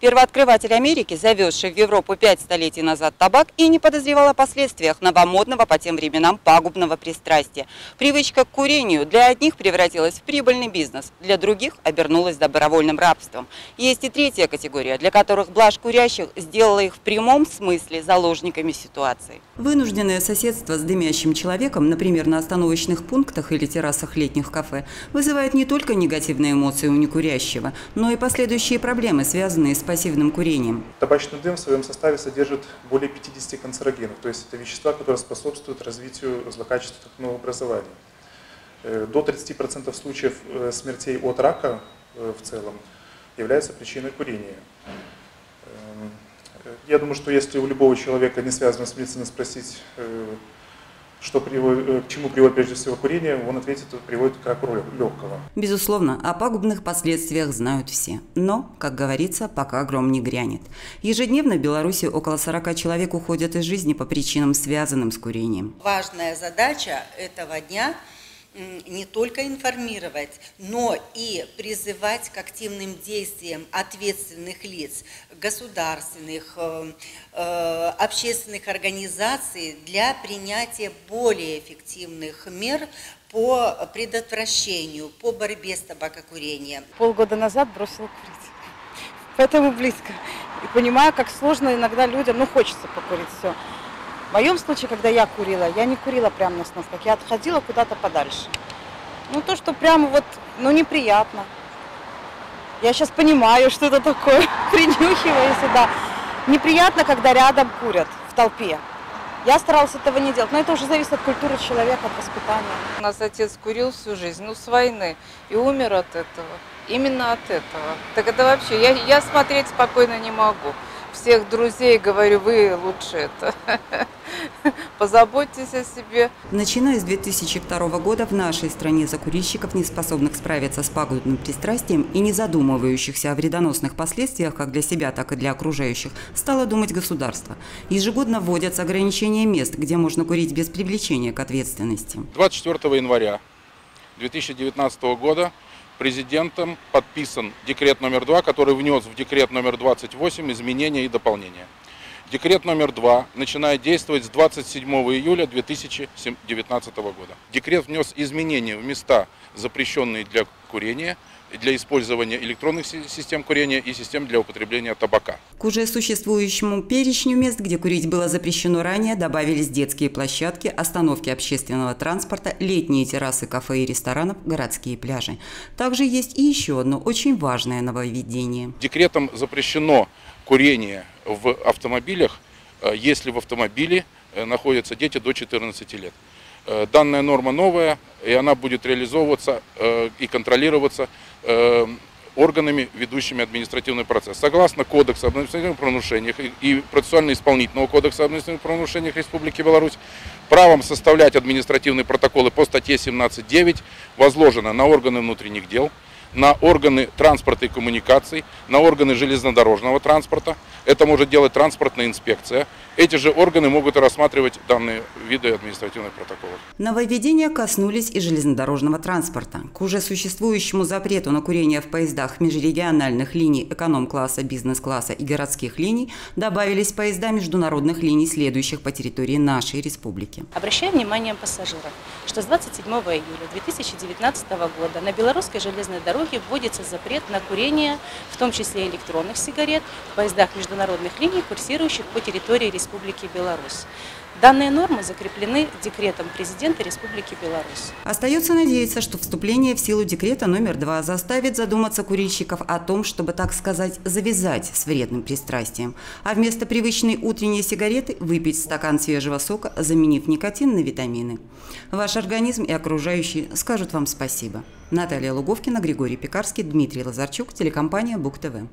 Первооткрыватель Америки, завезший в Европу пять столетий назад табак, и не подозревал о последствиях новомодного по тем временам пагубного пристрастия. Привычка к курению для одних превратилась в прибыльный бизнес, для других обернулась добровольным рабством. Есть и третья категория, для которых блажь курящих сделала их в прямом смысле заложниками ситуации. Вынужденное соседство с дымящим человеком, например, на остановочных пунктах или террасах летних кафе, вызывает не только негативные эмоции у некурящего, но и последующие проблемы, связанные с пассивным курением. Табачный дым в своем составе содержит более 50 канцерогенов, то есть это вещества, которые способствуют развитию злокачественных новообразований. Э, до 30% случаев э, смертей от рака э, в целом являются причиной курения. Эм, я думаю, что если у любого человека, не связанного с медициной, спросить, что приводит, э, к чему приводит прежде всего курение, он ответит, приводит к раку легкого. Безусловно, о пагубных последствиях знают все. Но, как говорится, пока гром не грянет. Ежедневно в Беларуси около 40 человек уходят из жизни по причинам, связанным с курением. Важная задача этого дня – не только информировать, но и призывать к активным действиям ответственных лиц, государственных, э, э, общественных организаций для принятия более эффективных мер по предотвращению, по борьбе с табакокурением. Полгода назад бросила курить, поэтому близко. И понимаю, как сложно иногда людям, ну хочется покурить все. В моем случае, когда я курила, я не курила прямо на сносках, я отходила куда-то подальше. Ну, то, что прямо вот, ну, неприятно. Я сейчас понимаю, что это такое, принюхиваюсь, да. Неприятно, когда рядом курят в толпе. Я старалась этого не делать, но это уже зависит от культуры человека, от воспитания. У нас отец курил всю жизнь, ну, с войны, и умер от этого. Именно от этого. Так это вообще, я, я смотреть спокойно не могу. Всех друзей говорю, вы лучше это. Позаботьтесь о себе. Начиная с 2002 года в нашей стране за курильщиков, не способных справиться с пагубным пристрастием и не задумывающихся о вредоносных последствиях как для себя, так и для окружающих, стало думать государство. Ежегодно вводятся ограничения мест, где можно курить без привлечения к ответственности. 24 января 2019 года президентом подписан декрет номер 2, который внес в декрет номер 28 изменения и дополнения. Декрет номер 2 начинает действовать с 27 июля 2019 года. Декрет внес изменения в места, запрещенные для курения, для использования электронных систем курения и систем для употребления табака. К уже существующему перечню мест, где курить было запрещено ранее, добавились детские площадки, остановки общественного транспорта, летние террасы кафе и ресторанов, городские пляжи. Также есть и еще одно очень важное нововведение. Декретом запрещено курение в автомобилях, э, если в автомобиле э, находятся дети до 14 лет. Э, данная норма новая, и она будет реализовываться и контролироваться органами, ведущими административный процесс. Согласно Кодексу об административных правонарушениях и процессуально-исполнительного кодекса об административных правонарушениях Республики Беларусь, правом составлять административные протоколы по статье 17.9 возложено на органы внутренних дел, на органы транспорта и коммуникаций, на органы железнодорожного транспорта. Это может делать транспортная инспекция. Эти же органы могут рассматривать данные виды административных протоколов. Нововведения коснулись и железнодорожного транспорта. К уже существующему запрету на курение в поездах межрегиональных линий эконом-класса, бизнес-класса и городских линий добавились поезда международных линий, следующих по территории нашей республики. Обращаем внимание пассажиров, что с 27 июля 2019 года на белорусской железной дороге вводится запрет на курение, в том числе электронных сигарет, в поездах международных линий, курсирующих по территории республики. Беларусь. Данные нормы закреплены декретом президента Республики Беларусь. Остается надеяться, что вступление в силу декрета номер два заставит задуматься курильщиков о том, чтобы, так сказать, завязать с вредным пристрастием, а вместо привычной утренней сигареты выпить стакан свежего сока, заменив никотин на витамины. Ваш организм и окружающие скажут вам спасибо. Наталья Луговкина, Григорий Пекарский, Дмитрий Лазарчук, телекомпания Бук ТВ.